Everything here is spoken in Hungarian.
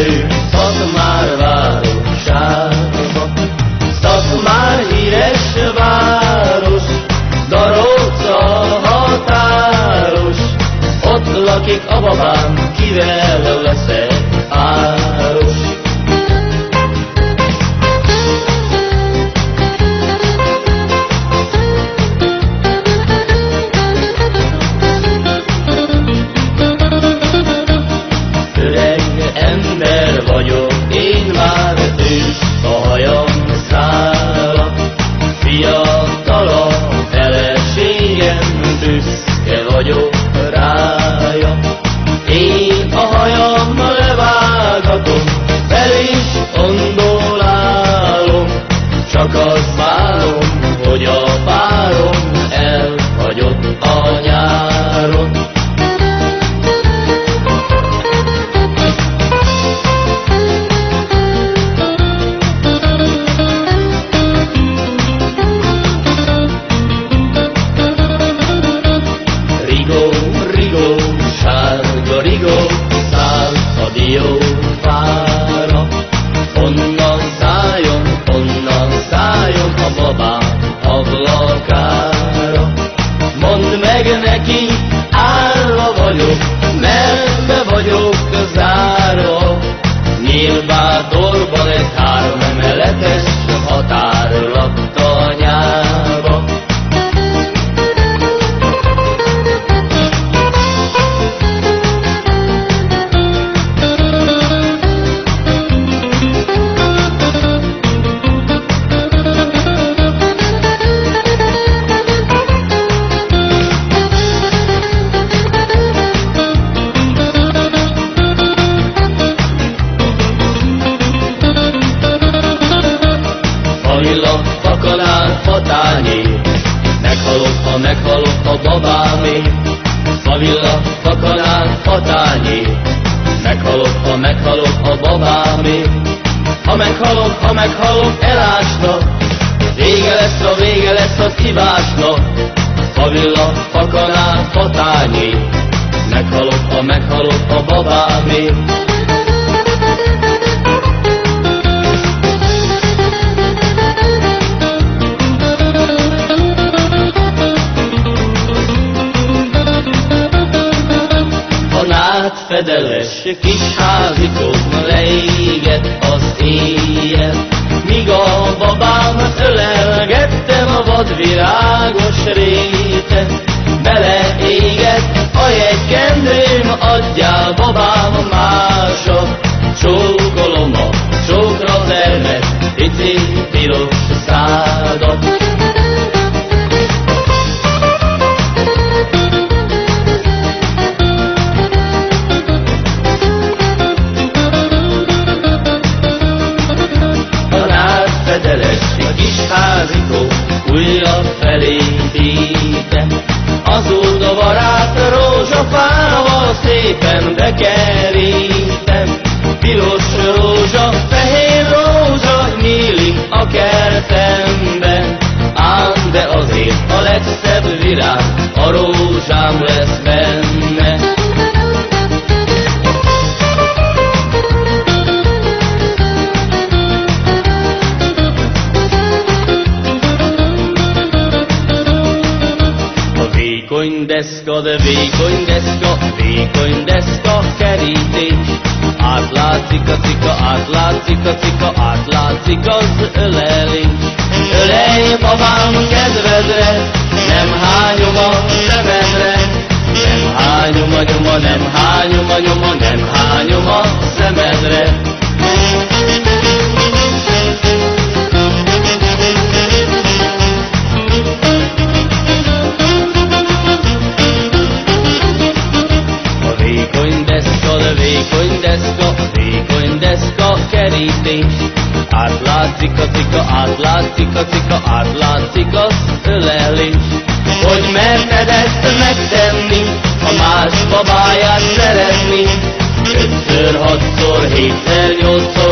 idő Szakmára városába. Szakmára híres város Daróca határos. Ott lakik a babám kivel rigó, száll a diófára. Meghalok, ha meghalok a babámé. Favilla, fakanál, fatányé, meghalok, ha meghalok a babámé. Ha meghalok, ha meghalok, elásnak, vége lesz a vége lesz a szívásnak. Favilla, fakanál, fatányé, meghalok, ha meghalok a babámé. Nátfedeles kis házikon leégett az éjjel, míg a babámat ölelgettem a vadvirágos réten. Beleégett a jegykendőm, adjál babám másat, csókolom a csókra termett, pici piros szádat. Szépen bekerítem. Piros rózsa, fehér rózsa nyílik a kertemben. Ám de azért a legszebb virág a rózsám lesz benne. Deszka, de vékony deszka, vékony deszka kerítés. Átlátszik a cika, átlátszik a cika, átlátszik az ölelés. Ölelj babám kedvedre, nem hányom a szemedre. Nem hányom a nyoma, nem hányom Átlátszik a cika, átlátszik a cika, átlátszik az ölelés. Hogy merted ezt megtenni, a más babáját szeretni? Ötször, hatszor, hétszer, nyolcszor,